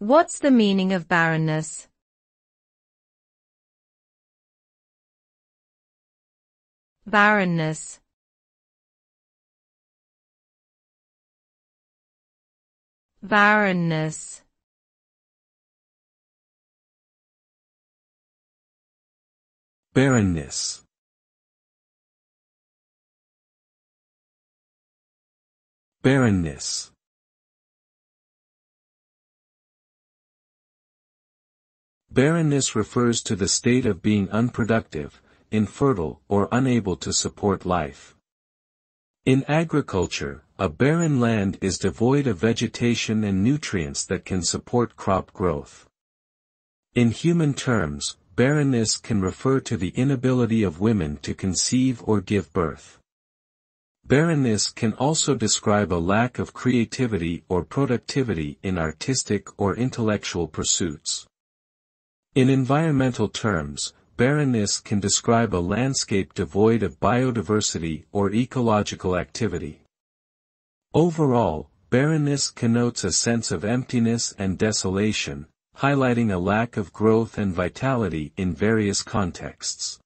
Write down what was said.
What's the meaning of barrenness? Barrenness. Barrenness. Barrenness. Barrenness. Barrenness refers to the state of being unproductive, infertile, or unable to support life. In agriculture, a barren land is devoid of vegetation and nutrients that can support crop growth. In human terms, barrenness can refer to the inability of women to conceive or give birth. Barrenness can also describe a lack of creativity or productivity in artistic or intellectual pursuits. In environmental terms, barrenness can describe a landscape devoid of biodiversity or ecological activity. Overall, barrenness connotes a sense of emptiness and desolation, highlighting a lack of growth and vitality in various contexts.